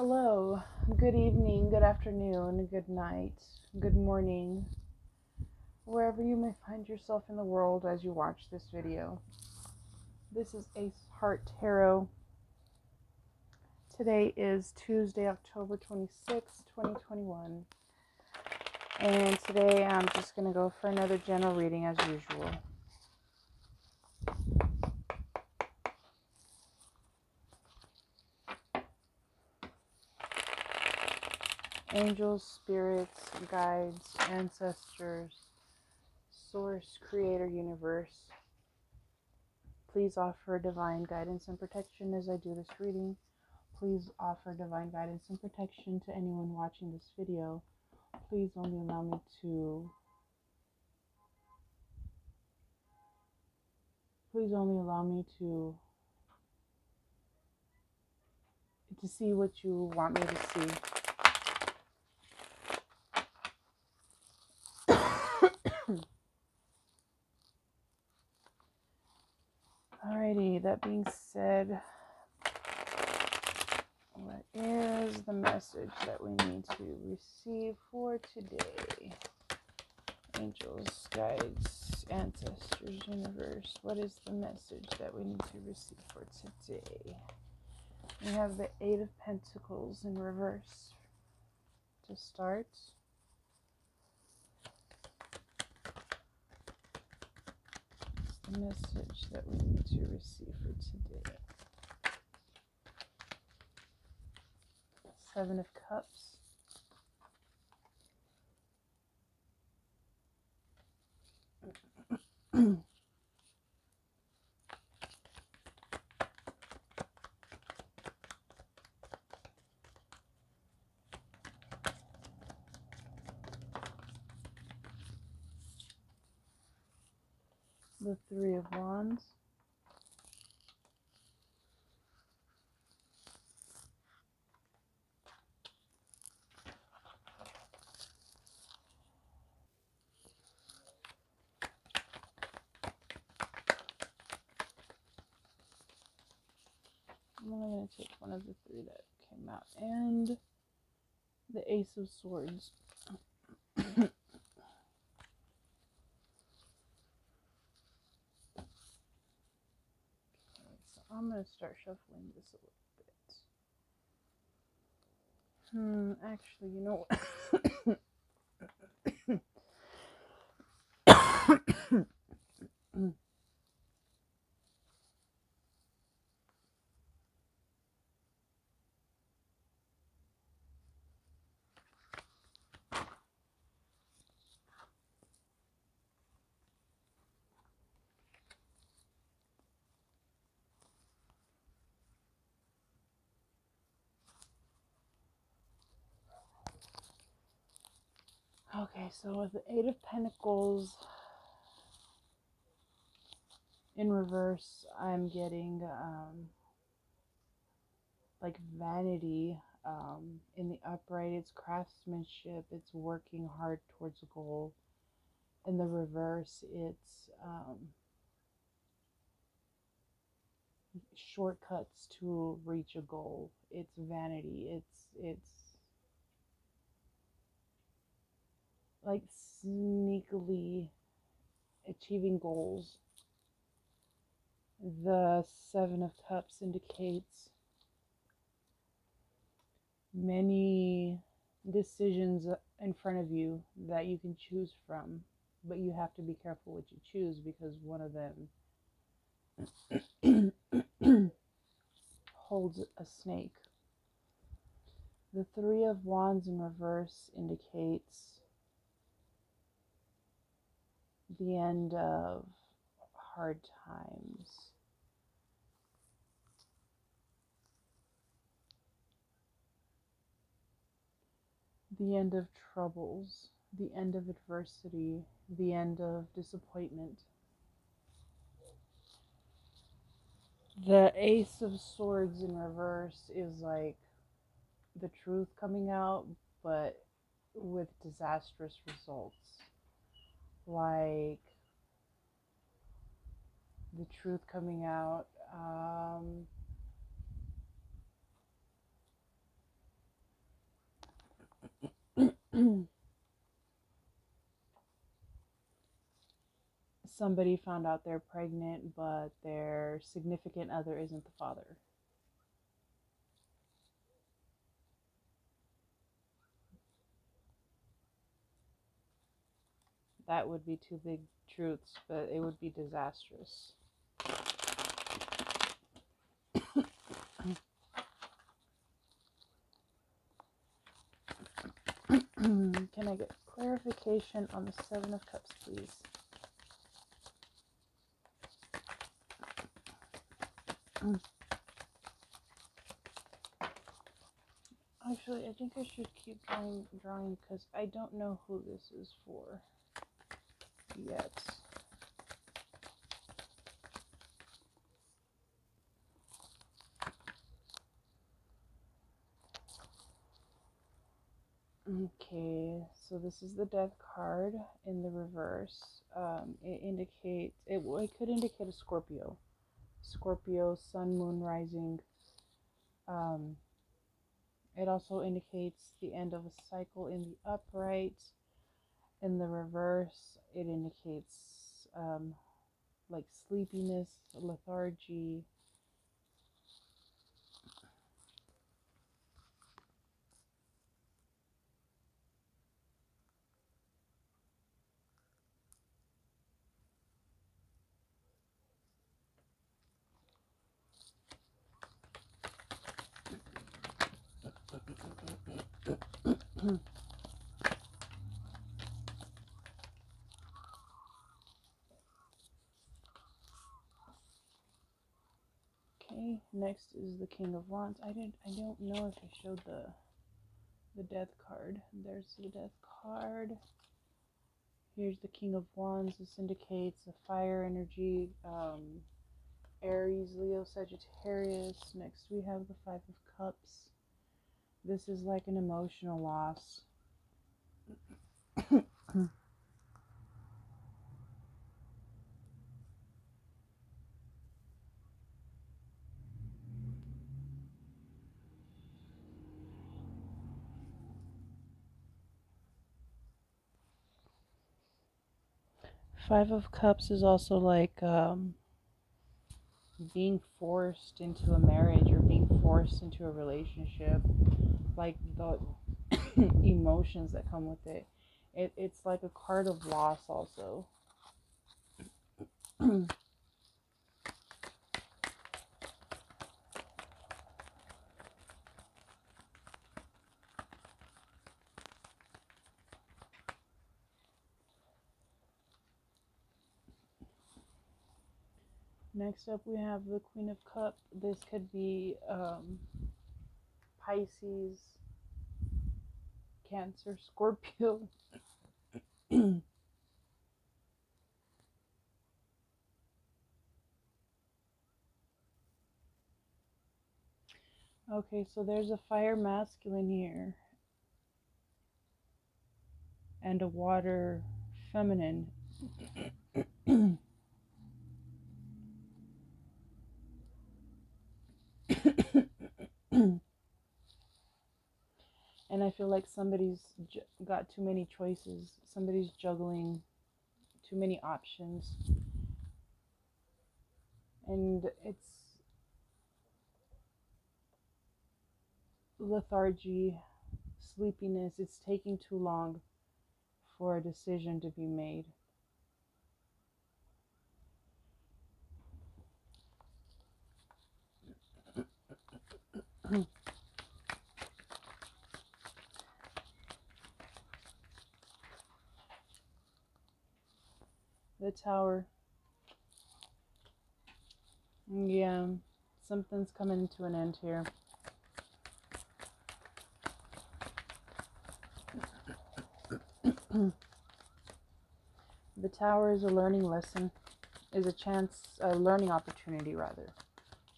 Hello, good evening, good afternoon, good night, good morning, wherever you may find yourself in the world as you watch this video. This is Ace Heart Tarot. Today is Tuesday, October 26, 2021. And today I'm just going to go for another general reading as usual. Angels, spirits, guides, ancestors, source, creator, universe. Please offer divine guidance and protection as I do this reading. Please offer divine guidance and protection to anyone watching this video. Please only allow me to please only allow me to to see what you want me to see. That being said, what is the message that we need to receive for today? Angels, guides, ancestors, universe. What is the message that we need to receive for today? We have the Eight of Pentacles in reverse to start. Message that we need to receive for today. Seven of Cups. the Three of Wands. I'm only going to take one of the three that came out. And the Ace of Swords. I'm going to start shuffling this a little bit. Hmm, actually, you know what? Okay, so with the Eight of Pentacles in reverse, I'm getting um, like vanity. Um, in the upright, it's craftsmanship, it's working hard towards a goal. In the reverse, it's um, shortcuts to reach a goal. It's vanity. It's it's like sneakily achieving goals. The Seven of Cups indicates many decisions in front of you that you can choose from, but you have to be careful what you choose because one of them holds a snake. The Three of Wands in reverse indicates the end of hard times. The end of troubles, the end of adversity, the end of disappointment. The Ace of Swords in reverse is like the truth coming out, but with disastrous results like the truth coming out. Um, somebody found out they're pregnant, but their significant other isn't the father. That would be two big truths, but it would be disastrous. Can I get clarification on the Seven of Cups, please? Actually, I think I should keep drawing, drawing because I don't know who this is for yet. Okay, so this is the death card in the reverse. Um, it indicates it, it could indicate a Scorpio, Scorpio, Sun, Moon, Rising. Um, it also indicates the end of a cycle in the upright. In the reverse, it indicates um, like sleepiness, lethargy, okay, next is the King of Wands. I didn't I don't know if I showed the the death card. There's the death card. Here's the King of Wands. This indicates the fire energy, um, Aries, Leo, Sagittarius. Next, we have the Five of Cups. This is like an emotional loss. Five of Cups is also like um, being forced into a marriage or being forced into a relationship, like the emotions that come with it. it it's like a card of loss, also. Next up, we have the Queen of Cup. This could be um, Pisces, Cancer, Scorpio. okay, so there's a fire masculine here and a water feminine. and I feel like somebody's got too many choices. Somebody's juggling too many options. And it's lethargy, sleepiness. It's taking too long for a decision to be made. The tower. Yeah, something's coming to an end here. the tower is a learning lesson, is a chance, a learning opportunity rather.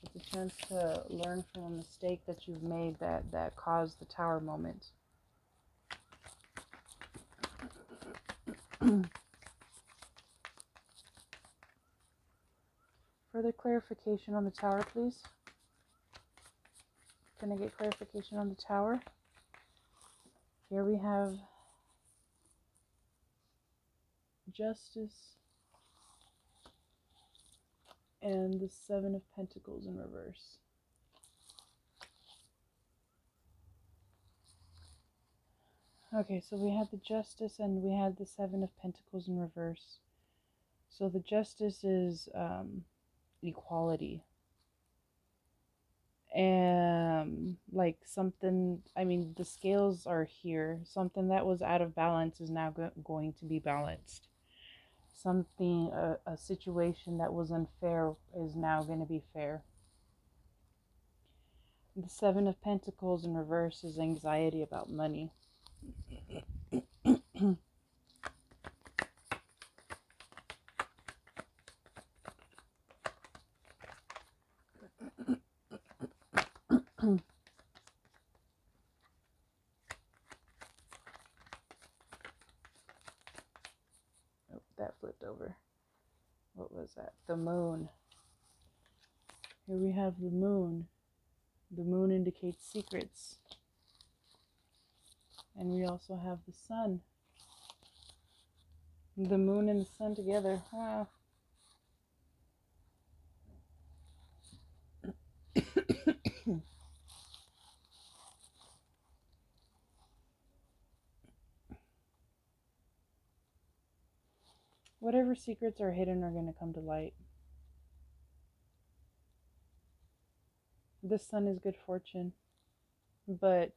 It's a chance to learn from a mistake that you've made that, that caused the tower moment. Further clarification on the tower, please. Can I get clarification on the tower? Here we have justice, and the Seven of Pentacles in reverse. Okay, so we had the Justice and we had the Seven of Pentacles in reverse. So the Justice is um, equality. And like something, I mean, the scales are here. Something that was out of balance is now go- going to be balanced something a, a situation that was unfair is now going to be fair. The seven of pentacles in reverse is anxiety about money that flipped over. What was that? The moon. Here we have the moon. The moon indicates secrets. And we also have the sun. The moon and the sun together. Wow. Whatever secrets are hidden are going to come to light. The sun is good fortune. But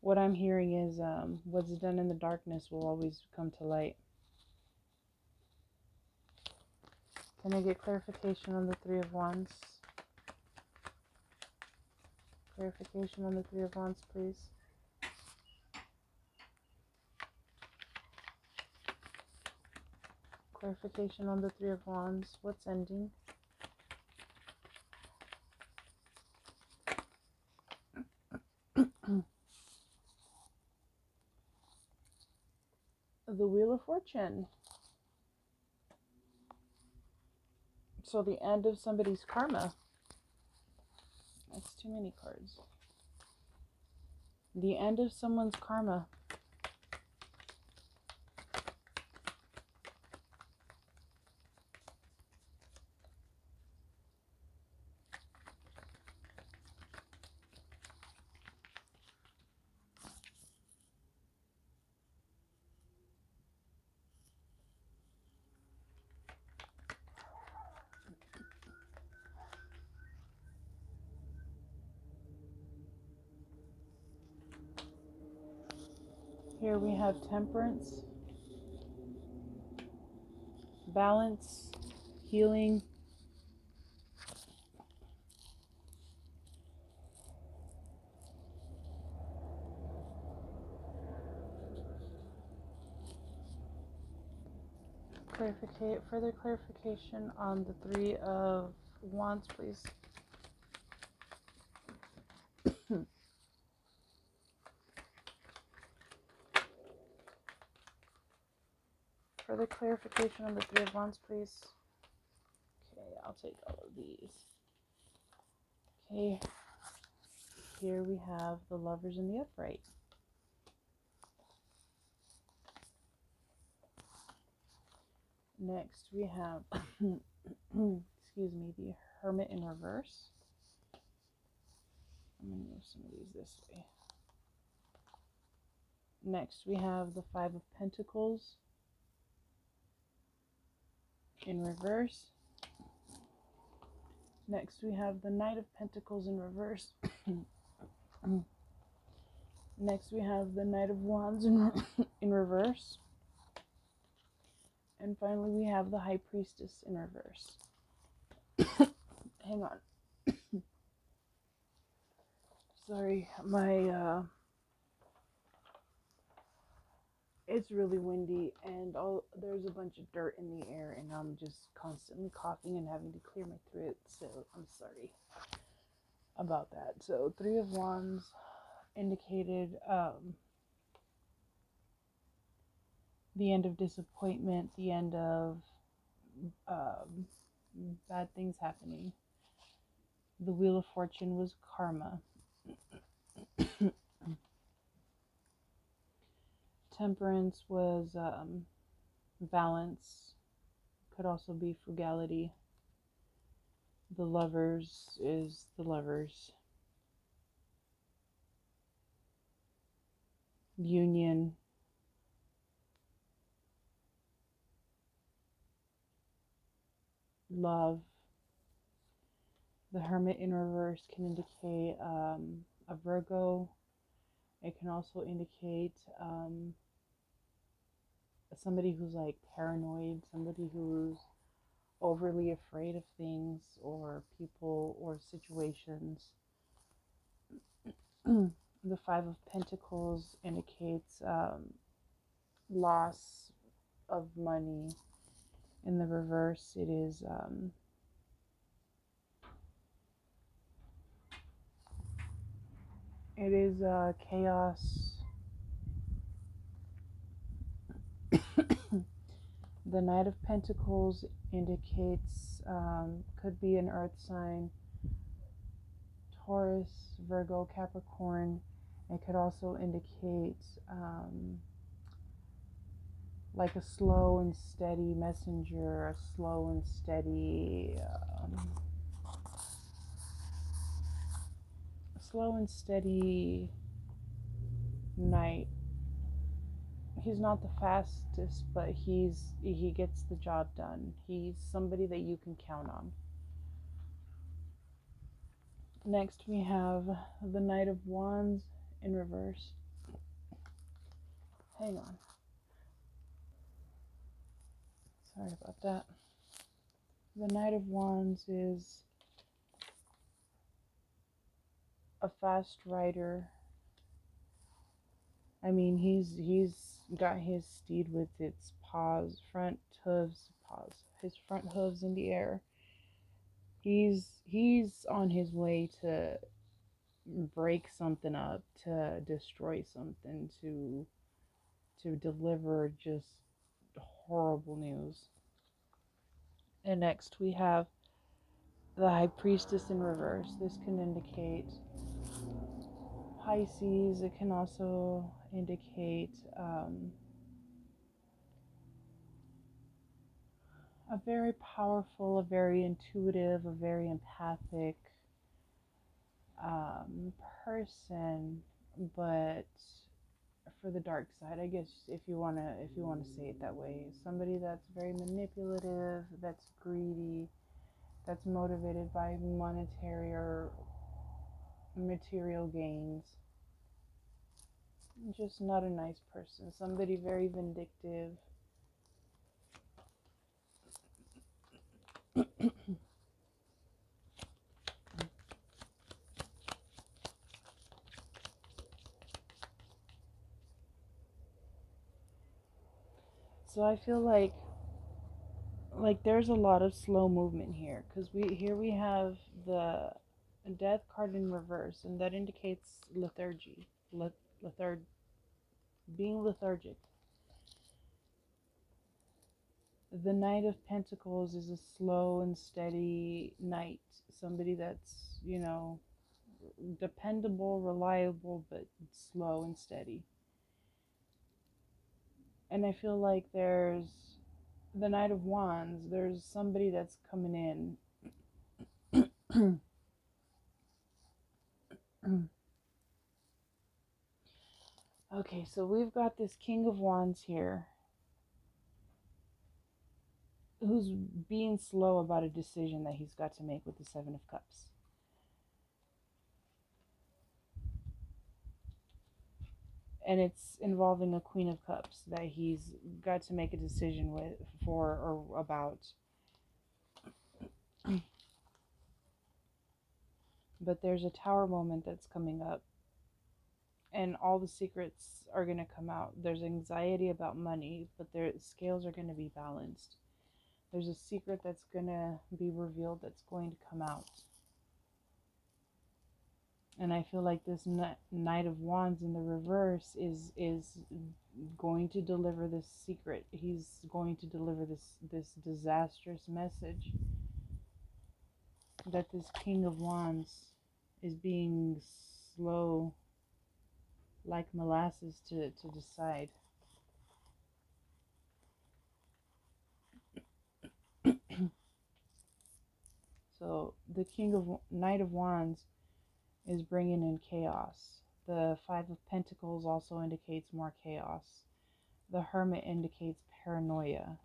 what I'm hearing is um, what's done in the darkness will always come to light. Can I get clarification on the Three of Wands? Clarification on the Three of Wands, please. Clarification on the Three of Wands. What's ending? the Wheel of Fortune. So the end of somebody's karma. That's too many cards. The end of someone's karma. Here we have temperance, balance, healing. Clarificate further clarification on the three of wands, please. Further clarification on the Three of Wands, please. Okay, I'll take all of these. Okay, here we have the Lovers in the Upright. Next, we have, excuse me, the Hermit in Reverse. I'm going to move some of these this way. Next, we have the Five of Pentacles in reverse. Next, we have the Knight of Pentacles in reverse. Next, we have the Knight of Wands in, re in reverse. And finally, we have the High Priestess in reverse. Hang on. Sorry, my uh, it's really windy and all there's a bunch of dirt in the air and I'm just constantly coughing and having to clear my throat so I'm sorry about that. So three of wands indicated um, the end of disappointment the end of um, bad things happening. The wheel of fortune was karma temperance was um, balance could also be frugality The lovers is the lovers. Union. Love. The Hermit in reverse can indicate um, a Virgo. It can also indicate um, somebody who's like paranoid, somebody who's overly afraid of things or people or situations. the Five of Pentacles indicates um, loss of money. In the reverse, it is um, it is uh, chaos the Knight of Pentacles indicates um, could be an earth sign, Taurus, Virgo, Capricorn. It could also indicate um, like a slow and steady messenger, a slow and steady, um, slow and steady knight he's not the fastest, but he's he gets the job done. He's somebody that you can count on. Next we have the Knight of Wands in reverse. Hang on. Sorry about that. The Knight of Wands is a fast rider. I mean, he's he's got his steed with its paws, front hooves, paws, his front hooves in the air. He's he's on his way to break something up, to destroy something, to to deliver just horrible news. And next we have the High Priestess in reverse. This can indicate Pisces. It can also indicate um, a very powerful, a very intuitive, a very empathic um, person, but for the dark side, I guess if you wanna if you wanna say it that way, somebody that's very manipulative, that's greedy, that's motivated by monetary or material gains just not a nice person. Somebody very vindictive. so I feel like like there's a lot of slow movement here because we here we have the death card in reverse and that indicates lethargy lethard being lethargic. The Knight of Pentacles is a slow and steady knight, somebody that's, you know, dependable, reliable, but slow and steady. And I feel like there's the Knight of Wands, there's somebody that's coming in. Okay, so we've got this King of Wands here who's being slow about a decision that he's got to make with the Seven of Cups. And it's involving a Queen of Cups that he's got to make a decision with for or about. but there's a tower moment that's coming up and all the secrets are going to come out. There's anxiety about money, but their scales are going to be balanced. There's a secret that's going to be revealed that's going to come out. And I feel like this Knight of Wands in the reverse is is going to deliver this secret. He's going to deliver this this disastrous message that this King of Wands is being slow like molasses to, to decide. So the King of Knight of Wands is bringing in chaos. The Five of Pentacles also indicates more chaos. The Hermit indicates paranoia.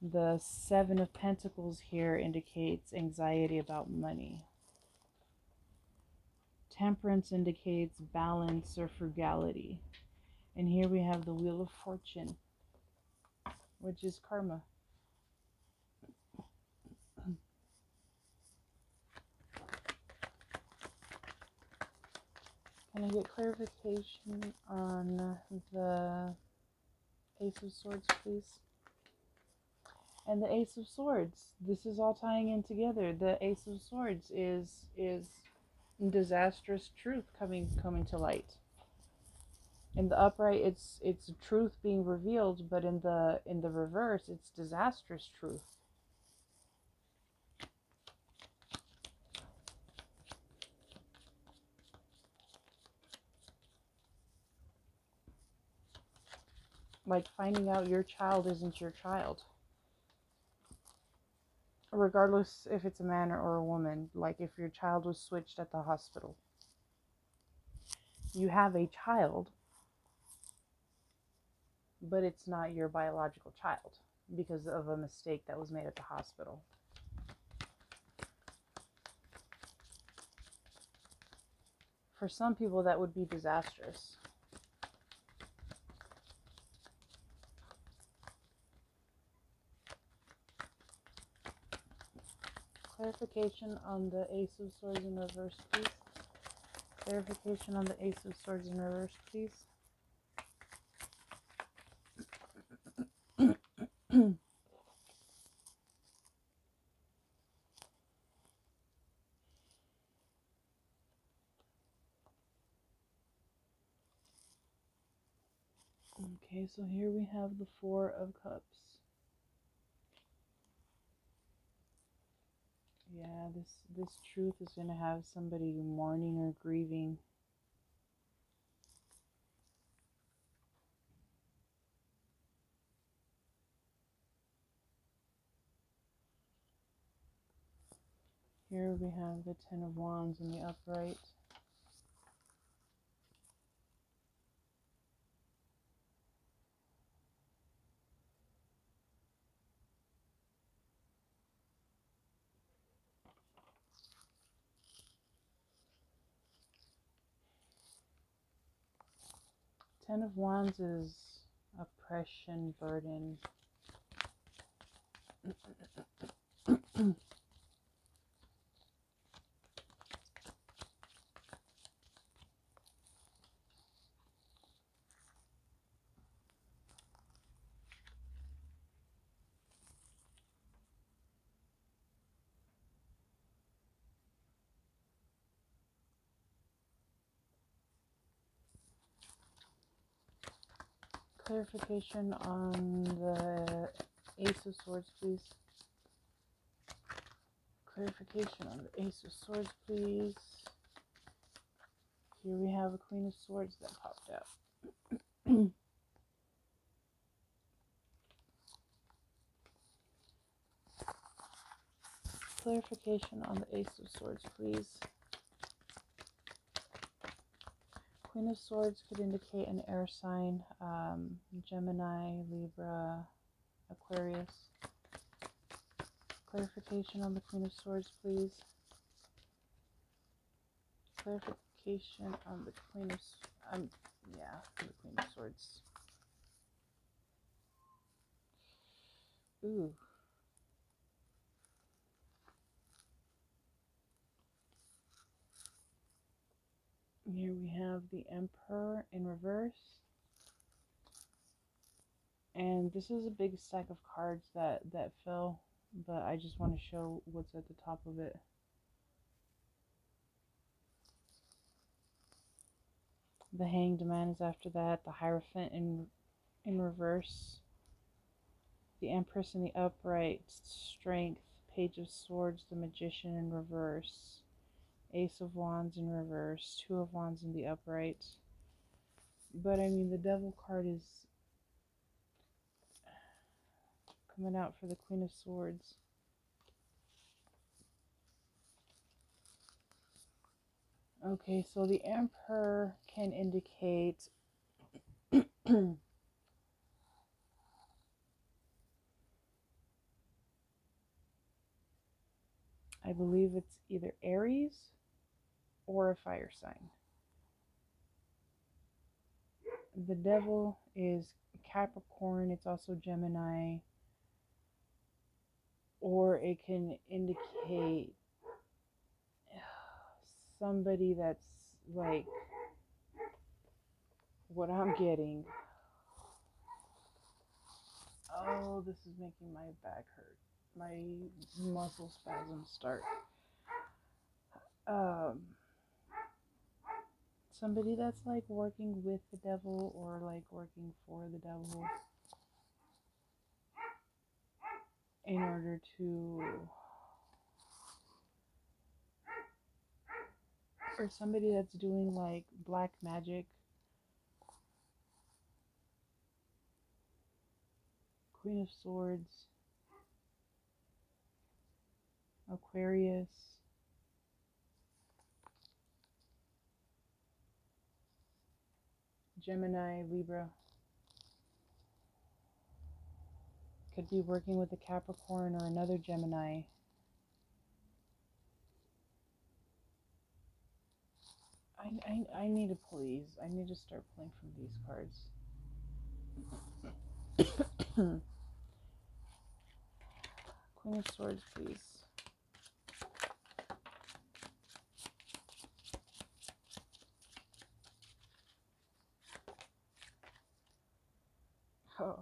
The Seven of Pentacles here indicates anxiety about money. Temperance indicates balance or frugality. And here we have the Wheel of Fortune, which is karma. Can I get clarification on the Ace of Swords, please? And the Ace of Swords. This is all tying in together. The Ace of Swords is is disastrous truth coming coming to light. In the upright, it's it's truth being revealed, but in the in the reverse, it's disastrous truth. like finding out your child isn't your child regardless if it's a man or a woman like if your child was switched at the hospital you have a child but it's not your biological child because of a mistake that was made at the hospital. For some people that would be disastrous Clarification on the Ace of Swords in reverse, please. Clarification on the Ace of Swords in reverse, please. okay, so here we have the Four of Cups. Yeah, this this truth is going to have somebody mourning or grieving. Here we have the Ten of Wands in the upright. Ten of Wands is oppression, burden. clarification on the Ace of Swords, please? Clarification on the Ace of Swords, please. Here we have a Queen of Swords that popped out. clarification on the Ace of Swords, please. Queen of Swords could indicate an air sign, um, Gemini, Libra, Aquarius. Clarification on the Queen of Swords, please. Clarification on the Queen of, um, yeah, the Queen of Swords. Ooh. Here we have the Emperor in reverse. And this is a big stack of cards that, that fell, but I just want to show what's at the top of it. The Hanged Man is after that. The Hierophant in, in reverse. The Empress in the upright. Strength. Page of Swords. The Magician in reverse. Ace of Wands in reverse, Two of Wands in the upright. But I mean, the Devil card is coming out for the Queen of Swords. Okay, so the Emperor can indicate I believe it's either Aries or a fire sign. The devil is Capricorn, it's also Gemini, or it can indicate somebody that's like what I'm getting. Oh, this is making my back hurt. My muscle spasms start. Um, somebody that's like working with the devil or like working for the devil in order to or somebody that's doing like black magic. Queen of swords. Aquarius Gemini, Libra. Could be working with a Capricorn or another Gemini. I, I, I need to please. I need to start pulling from these cards. Queen of Swords, please. Oh.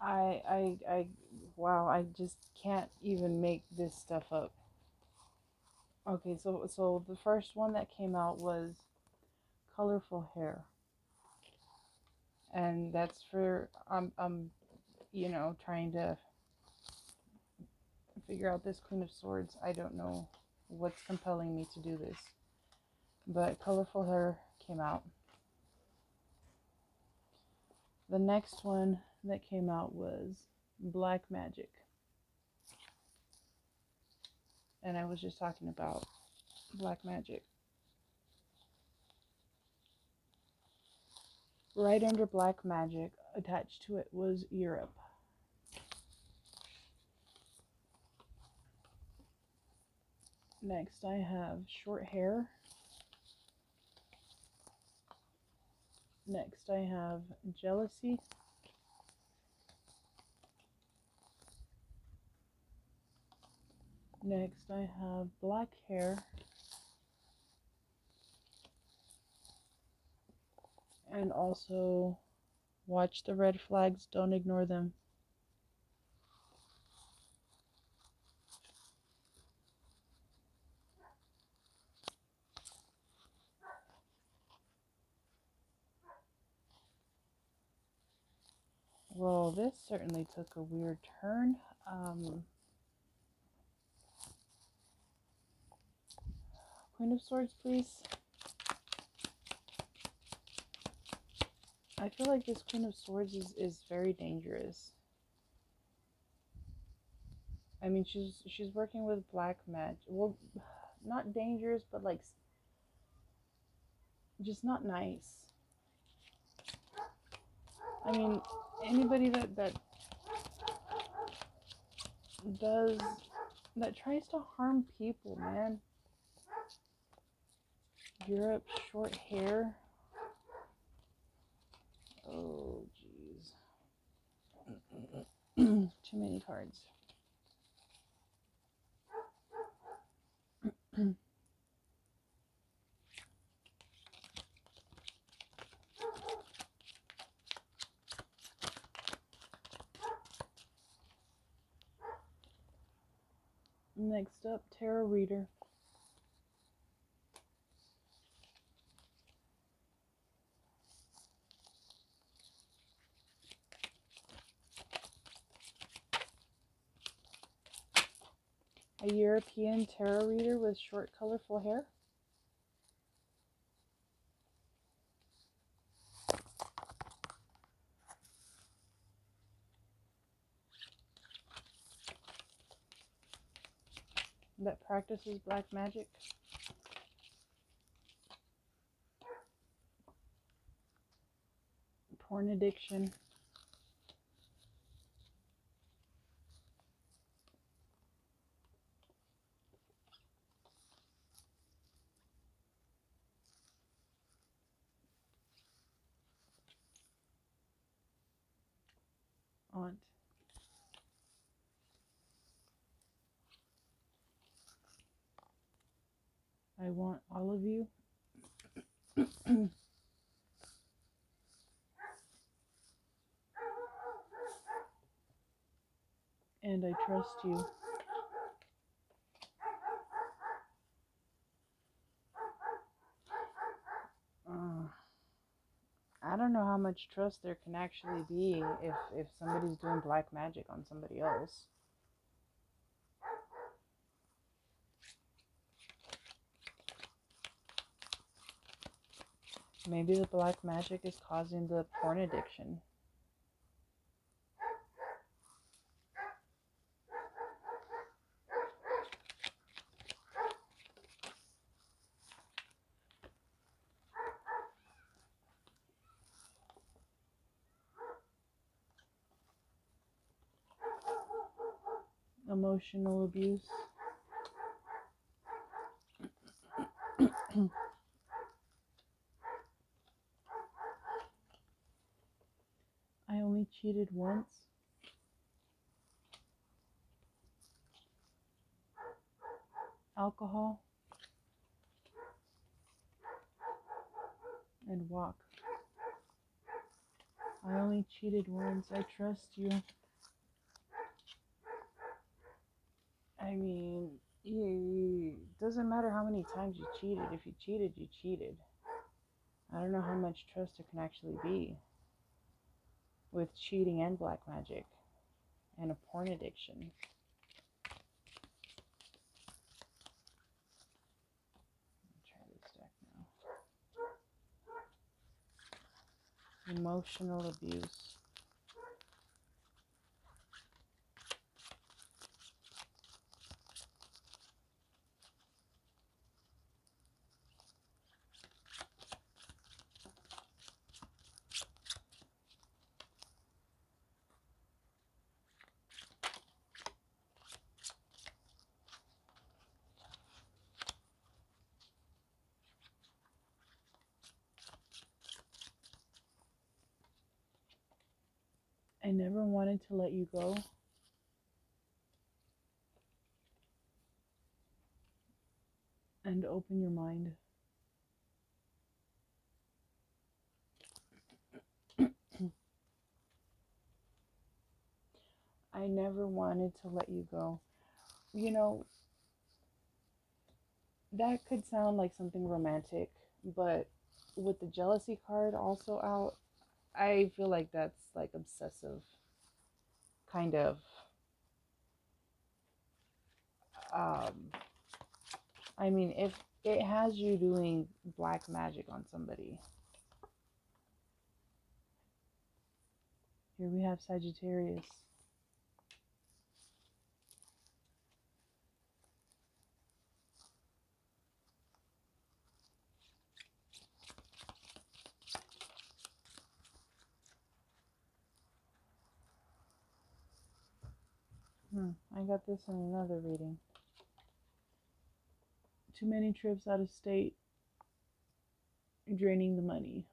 I, I, I, wow, I just can't even make this stuff up. Okay, so, so the first one that came out was colorful hair. And that's for, I'm, I'm, you know, trying to figure out this Queen of Swords. I don't know what's compelling me to do this. But colorful hair came out. The next one that came out was Black Magic. And I was just talking about Black Magic. Right under Black Magic, attached to it was Europe. Next, I have short hair. Next, I have jealousy. Next, I have black hair. And also, watch the red flags, don't ignore them. Well, this certainly took a weird turn. Um, Queen of Swords, please. I feel like this Queen of Swords is, is very dangerous. I mean, she's she's working with black magic. Well, not dangerous, but like just not nice. I mean, anybody that that does that tries to harm people, man. Europe, short hair. Oh, jeez. Too many cards. Next up, Tarot Reader. A European tarot reader with short, colorful hair. That practices black magic. Porn addiction. I want all of you. and I trust you. Uh, I don't know how much trust there can actually be if, if somebody's doing black magic on somebody else. Maybe the black magic is causing the porn addiction. Emotional abuse. Cheated once. Alcohol and walk. I only cheated once. I trust you. I mean, it doesn't matter how many times you cheated. If you cheated, you cheated. I don't know how much trust there can actually be with cheating and black magic and a porn addiction. Emotional abuse. I never wanted to let you go. And open your mind. I never wanted to let you go. You know, that could sound like something romantic, but with the jealousy card also out, I feel like that's like obsessive kind of um I mean if it has you doing black magic on somebody. Here we have Sagittarius. Hmm, I got this in another reading. Too many trips out of state, draining the money.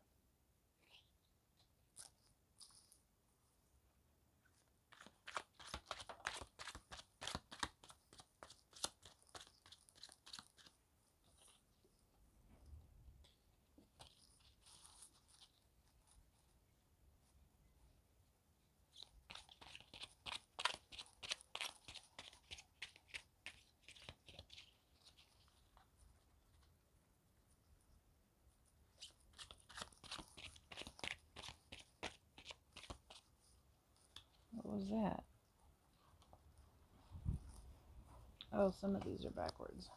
What was that? Oh, some of these are backwards.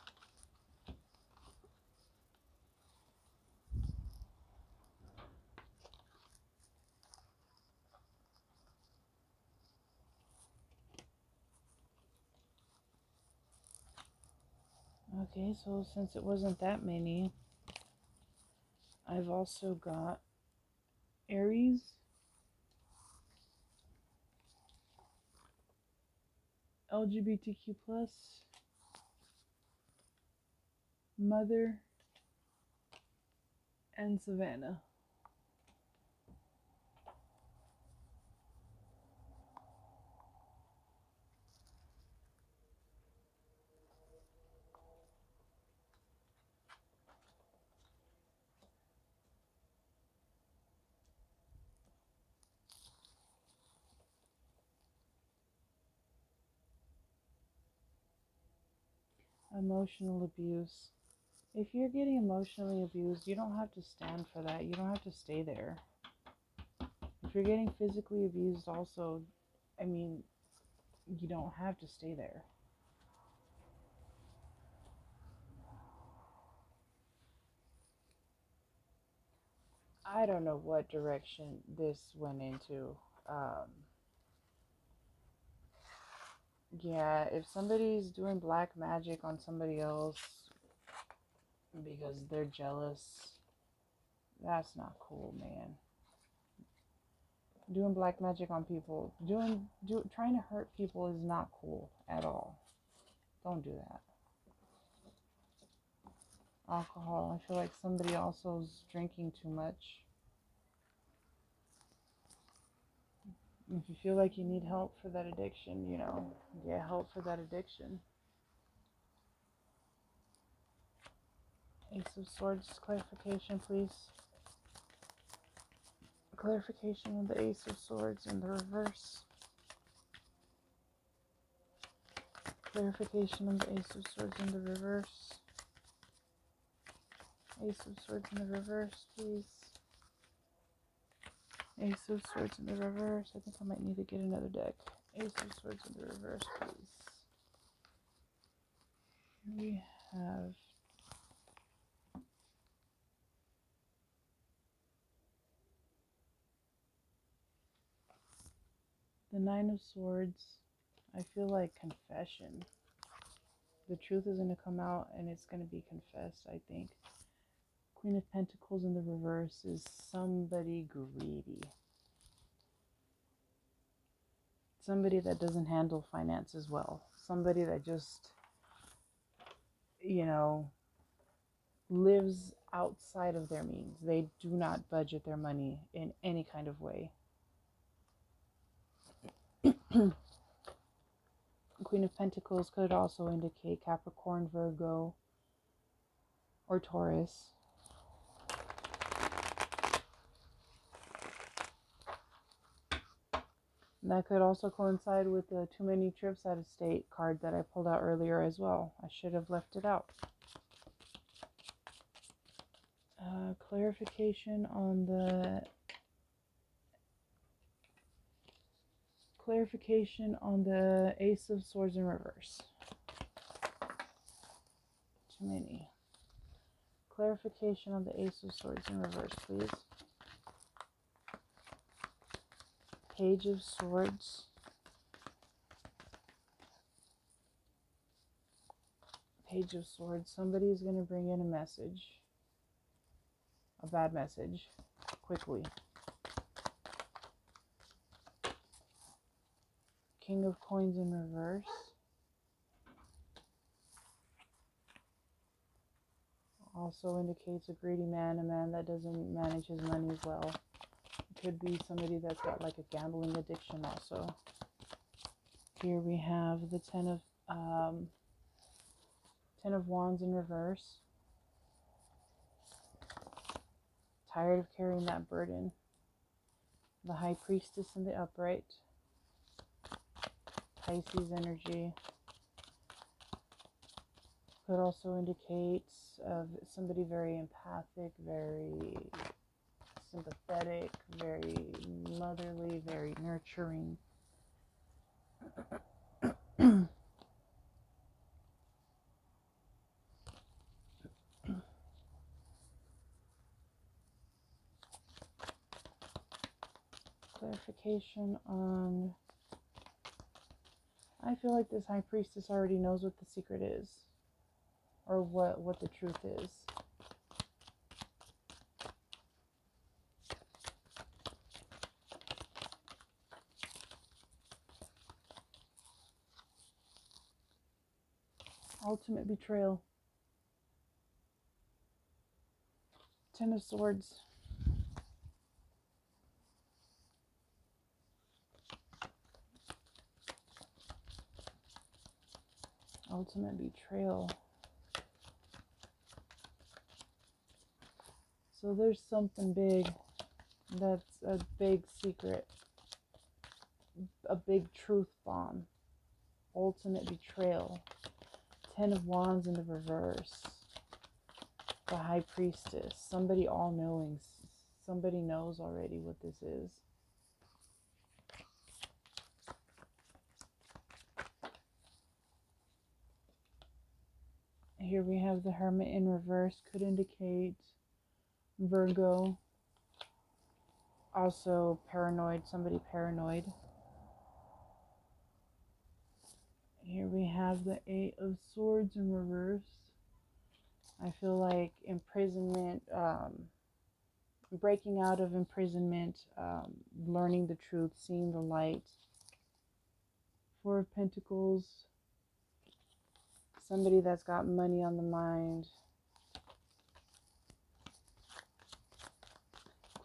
Okay, so since it wasn't that many, I've also got Aries, LGBTQ plus, Mother, and Savannah. Emotional abuse. If you're getting emotionally abused, you don't have to stand for that. You don't have to stay there. If you're getting physically abused, also, I mean, you don't have to stay there. I don't know what direction this went into. Um, yeah, if somebody's doing black magic on somebody else because they're jealous, that's not cool, man. Doing black magic on people, doing do trying to hurt people is not cool at all. Don't do that. Alcohol. I feel like somebody also is drinking too much. If you feel like you need help for that addiction, you know, get help for that addiction. Ace of Swords clarification, please. Clarification of the Ace of Swords in the reverse. Clarification of the Ace of Swords in the reverse. Ace of Swords in the reverse, please. Ace of Swords in the reverse. I think I might need to get another deck. Ace of Swords in the reverse, please. We have the Nine of Swords. I feel like confession. The truth is going to come out and it's going to be confessed, I think. Queen of Pentacles in the reverse is somebody greedy. Somebody that doesn't handle finances well. Somebody that just, you know, lives outside of their means. They do not budget their money in any kind of way. Queen of Pentacles could also indicate Capricorn, Virgo, or Taurus. that could also coincide with the too many trips out of state card that I pulled out earlier as well. I should have left it out. Uh, clarification on the clarification on the Ace of Swords in reverse. Too many. Clarification on the Ace of Swords in reverse, please. Page of Swords. Page of Swords. Somebody is going to bring in a message. A bad message. Quickly. King of Coins in reverse. Also indicates a greedy man, a man that doesn't manage his money well could be somebody that's got like a gambling addiction also. Here we have the ten of um, ten of wands in reverse. Tired of carrying that burden. The high priestess in the upright. Pisces energy. Could also indicate of somebody very empathic, very sympathetic, very motherly, very nurturing. Clarification on. I feel like this high priestess already knows what the secret is. or what what the truth is. Ultimate betrayal. Ten of Swords. Ultimate betrayal. So there's something big that's a big secret, a big truth bomb. Ultimate betrayal. Ten of Wands in the reverse. The High Priestess. Somebody all knowing. Somebody knows already what this is. Here we have the Hermit in reverse. Could indicate Virgo. Also paranoid. Somebody paranoid. Here we have the Eight of Swords in reverse. I feel like imprisonment, um, breaking out of imprisonment, um, learning the truth, seeing the light. Four of Pentacles. Somebody that's got money on the mind.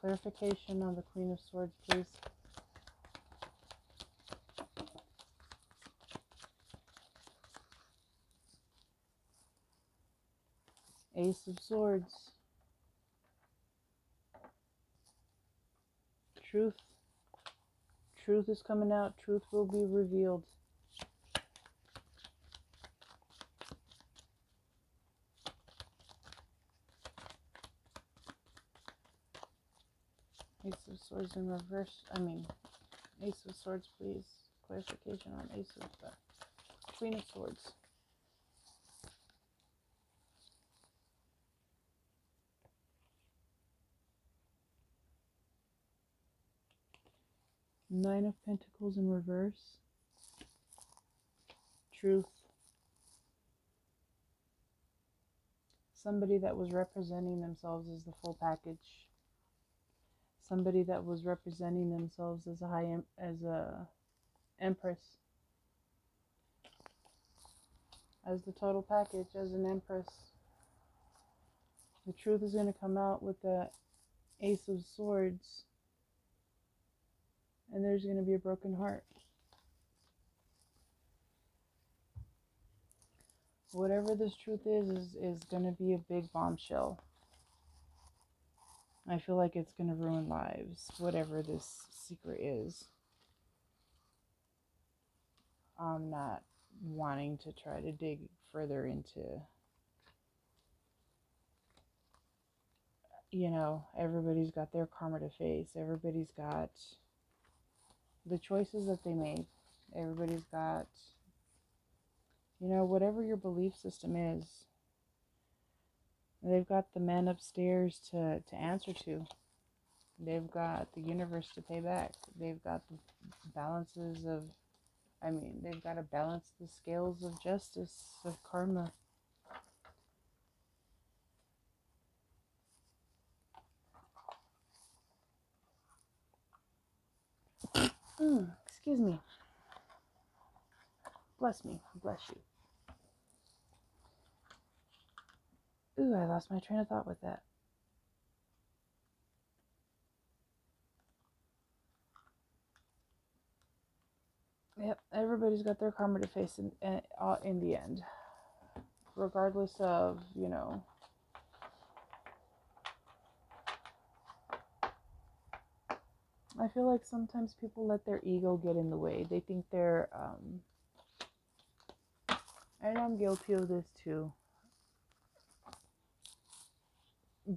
Clarification on the Queen of Swords, please. Ace of Swords. Truth. Truth is coming out. Truth will be revealed. Ace of Swords in reverse. I mean, Ace of Swords, please. Clarification on Ace of uh, Queen of Swords. Nine of Pentacles in reverse. Truth. Somebody that was representing themselves as the full package. Somebody that was representing themselves as a high em- as a empress. As the total package, as an empress. The truth is going to come out with the Ace of Swords and there's going to be a broken heart. Whatever this truth is, is, is going to be a big bombshell. I feel like it's going to ruin lives, whatever this secret is. I'm not wanting to try to dig further into, you know, everybody's got their karma to face, everybody's got the choices that they made. Everybody's got, you know, whatever your belief system is, they've got the men upstairs to, to answer to. They've got the universe to pay back. They've got the balances of, I mean, they've got to balance the scales of justice, of karma. Mm, excuse me. Bless me. Bless you. Ooh, I lost my train of thought with that. Yep, everybody's got their karma to face in, in, uh, in the end. Regardless of, you know, I feel like sometimes people let their ego get in the way. They think they're, um, and I'm guilty of this too.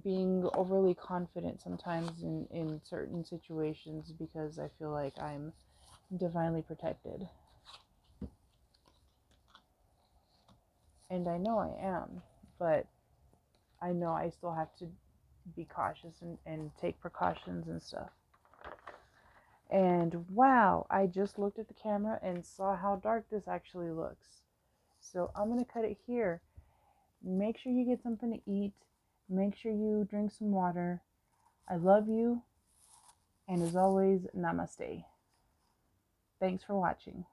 Being overly confident sometimes in, in certain situations because I feel like I'm divinely protected. And I know I am, but I know I still have to be cautious and, and take precautions and stuff. And wow, I just looked at the camera and saw how dark this actually looks. So I'm going to cut it here. make sure you get something to eat. Make sure you drink some water. I love you. And as always, namaste. Thanks for watching.